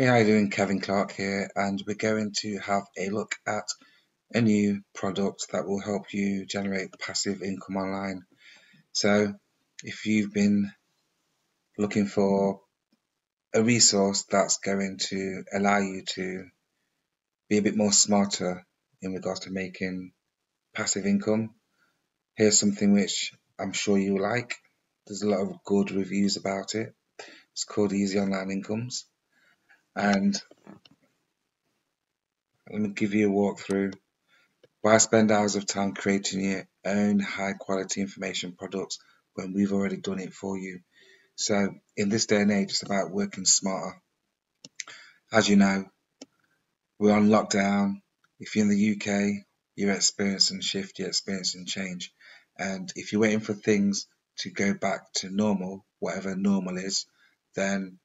Hey, how you doing? Kevin Clarke here, and we're going to have a look at a new product that will help you generate passive income online. So, if you've been looking for a resource that's going to allow you to be a bit more smarter in regards to making passive income, here's something which I'm sure you'll like. There's a lot of good reviews about it. It's called Easy Online Incomes and I'm going to give you a walkthrough. Why spend hours of time creating your own high quality information products when we've already done it for you? So in this day and age, it's about working smarter. As you know, we're on lockdown. If you're in the UK, you're experiencing shift, you're experiencing change. And if you're waiting for things to go back to normal, whatever normal is, then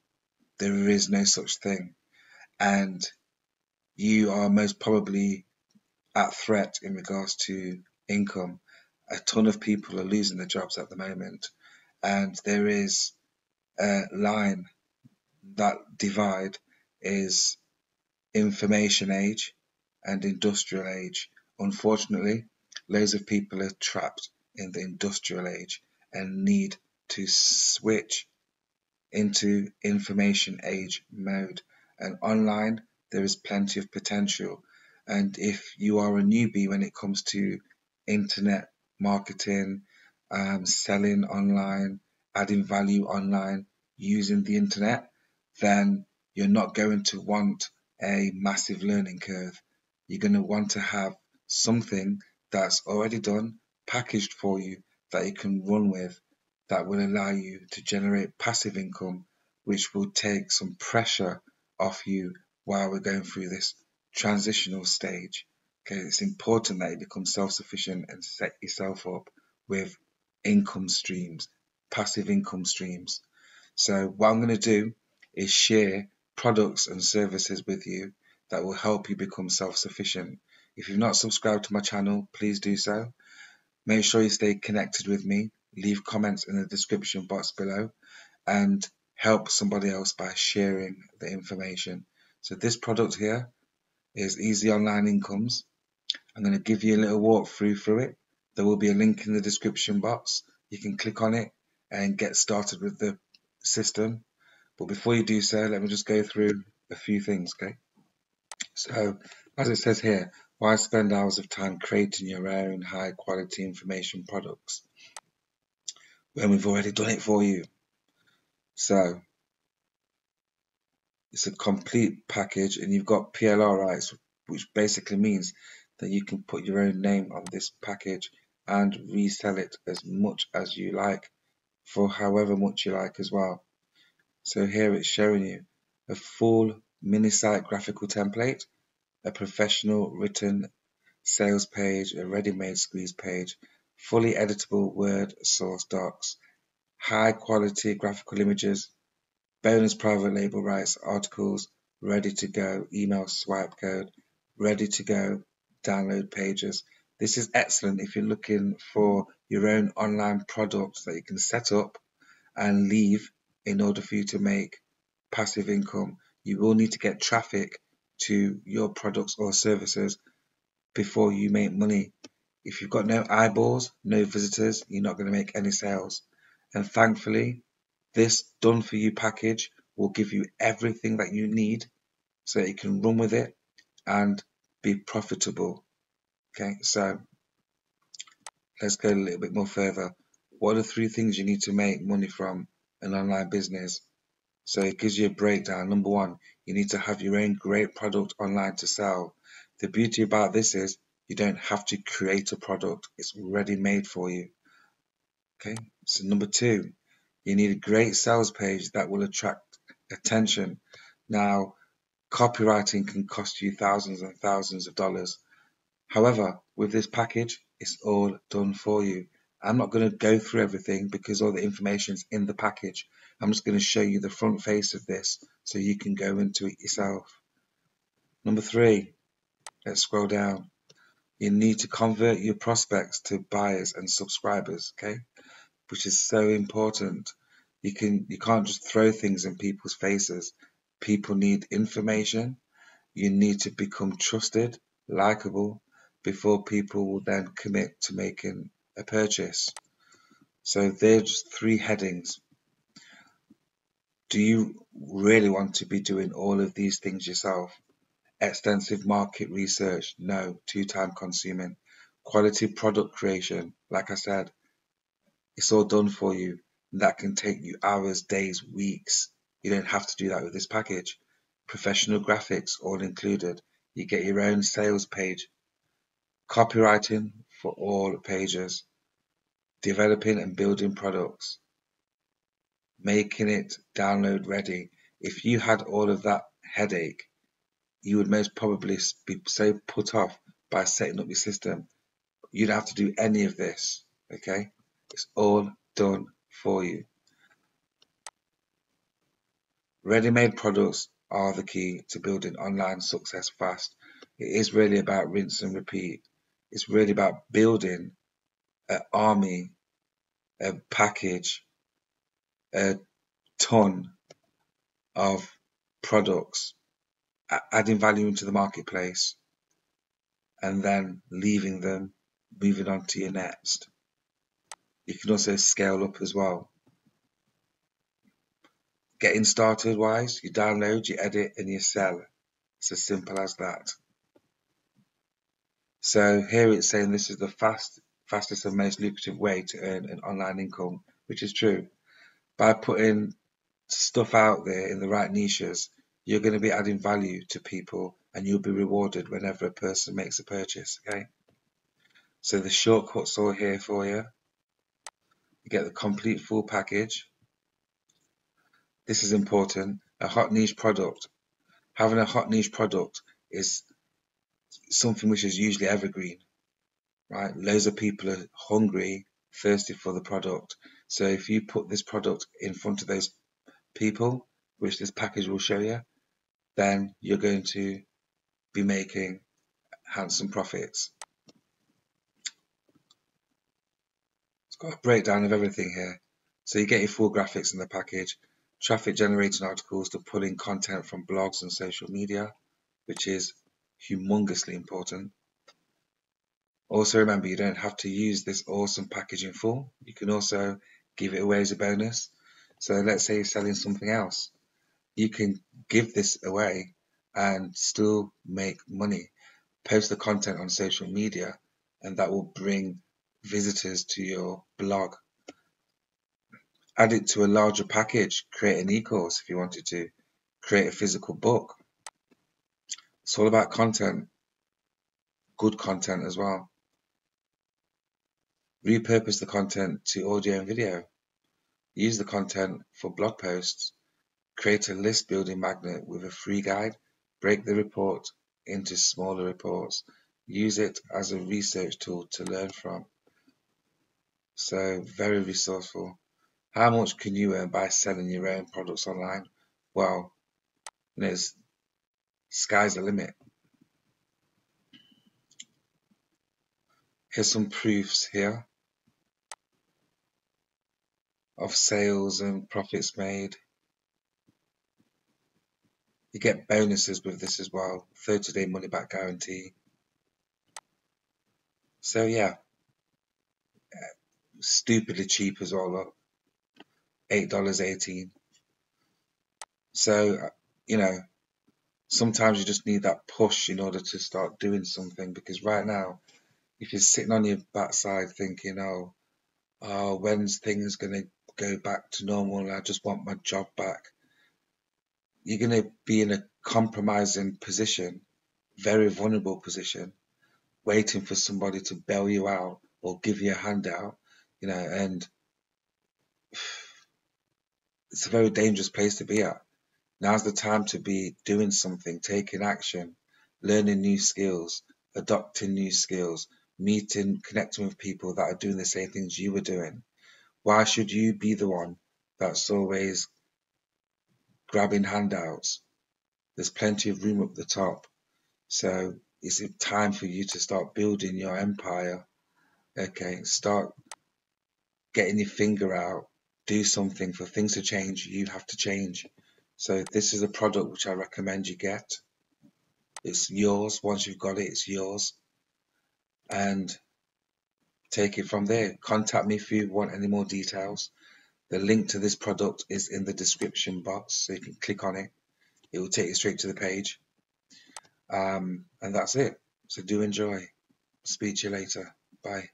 there is no such thing. And you are most probably at threat in regards to income. A ton of people are losing their jobs at the moment, and there is a line that divide is information age and industrial age. Unfortunately, loads of people are trapped in the industrial age and need to switch into information age mode. And online, there is plenty of potential. And if you are a newbie when it comes to internet marketing, um, selling online, adding value online, using the internet, then you're not going to want a massive learning curve. You're going to want to have something that's already done, packaged for you, that you can run with that will allow you to generate passive income, which will take some pressure off you while we're going through this transitional stage. Okay, it's important that you become self-sufficient and set yourself up with income streams, passive income streams. So what I'm going to do is share products and services with you that will help you become self-sufficient. If you've not subscribed to my channel, please do so. Make sure you stay connected with me leave comments in the description box below and help somebody else by sharing the information. So this product here is Easy Online Incomes. I'm going to give you a little walkthrough through it. There will be a link in the description box. You can click on it and get started with the system. But before you do so, let me just go through a few things, okay? So, as it says here, why spend hours of time creating your own high quality information products? When we've already done it for you. So it's a complete package and you've got PLR rights, which basically means that you can put your own name on this package and resell it as much as you like for however much you like as well. So here it's showing you a full mini site graphical template, a professional written sales page, a ready-made squeeze page, fully editable Word source docs, high quality graphical images, bonus private label rights articles, ready to go email swipe code, ready to go download pages. This is excellent if you're looking for your own online product that you can set up and leave in order for you to make passive income. You will need to get traffic to your products or services before you make money. If you've got no eyeballs, no visitors, you're not going to make any sales. And thankfully, this done for you package will give you everything that you need so that you can run with it and be profitable. Okay, so let's go a little bit more further. What are three things you need to make money from an online business? So it gives you a breakdown. Number one, you need to have your own great product online to sell. The beauty about this is you don't have to create a product. It's ready made for you. Okay, so number two, you need a great sales page that will attract attention. Now, copywriting can cost you thousands and thousands of dollars. However, with this package, it's all done for you. I'm not going to go through everything because all the information is in the package. I'm just going to show you the front face of this so you can go into it yourself. Number three, let's scroll down you need to convert your prospects to buyers and subscribers, okay? Which is so important. You can you can't just throw things in people's faces. People need information. You need to become trusted, likable, before people will then commit to making a purchase. So there's three headings. Do you really want to be doing all of these things yourself? Extensive market research? No, too time consuming. Quality product creation? Like I said, it's all done for you. That can take you hours, days, weeks. You don't have to do that with this package. Professional graphics all included. You get your own sales page. Copywriting for all pages. Developing and building products. Making it download ready. If you had all of that headache, you would most probably be so put off by setting up your system. You don't have to do any of this. Okay? It's all done for you. Ready-made products are the key to building online success fast. It is really about rinse and repeat. It's really about building an army, a package, a ton of products, adding value into the marketplace, and then leaving them, moving on to your next. You can also scale up as well. Getting started wise, you download, you edit, and you sell. It's as simple as that. So here it's saying this is the fast, fastest and most lucrative way to earn an online income, which is true. By putting stuff out there in the right niches, you're going to be adding value to people and you'll be rewarded whenever a person makes a purchase. Okay. So the shortcuts are here for you. You get the complete full package. This is important. A hot niche product. Having a hot niche product is something which is usually evergreen, right? Loads of people are hungry, thirsty for the product. So if you put this product in front of those people, which this package will show you, then you're going to be making handsome profits. It's got a breakdown of everything here. So you get your full graphics in the package, traffic generating articles to pull in content from blogs and social media, which is humongously important. Also remember you don't have to use this awesome package in full. You can also give it away as a bonus. So let's say you're selling something else. You can give this away and still make money. Post the content on social media and that will bring visitors to your blog. Add it to a larger package, create an e-course if you wanted to, create a physical book. It's all about content, good content as well. Repurpose the content to audio and video. Use the content for blog posts. Create a list building magnet with a free guide. Break the report into smaller reports. Use it as a research tool to learn from. So very resourceful. How much can you earn by selling your own products online? Well, there's sky's the limit. Here's some proofs here of sales and profits made. You get bonuses with this as well, 30 day money back guarantee. So yeah, uh, stupidly cheap as well. Dollars eighteen. So uh, you know, sometimes you just need that push in order to start doing something. Because right now, if you're sitting on your backside thinking, "Oh, oh, when's things gonna go back to normal? I just want my job back," you're gonna be in a compromising position, very vulnerable position, waiting for somebody to bail you out or give you a handout you know, and it's a very dangerous place to be at. Now's the time to be doing something, taking action, learning new skills, adopting new skills, meeting, connecting with people that are doing the same things you were doing. Why should you be the one that's always grabbing handouts? There's plenty of room up the top. So it's time for you to start building your empire. Okay, start getting your finger out, do something for things to change, you have to change. So this is a product which I recommend you get. It's yours. Once you've got it, it's yours. And take it from there. Contact me if you want any more details. The link to this product is in the description box, so you can click on it. It will take you straight to the page. Um, and that's it. So do enjoy. Speak to you later. Bye.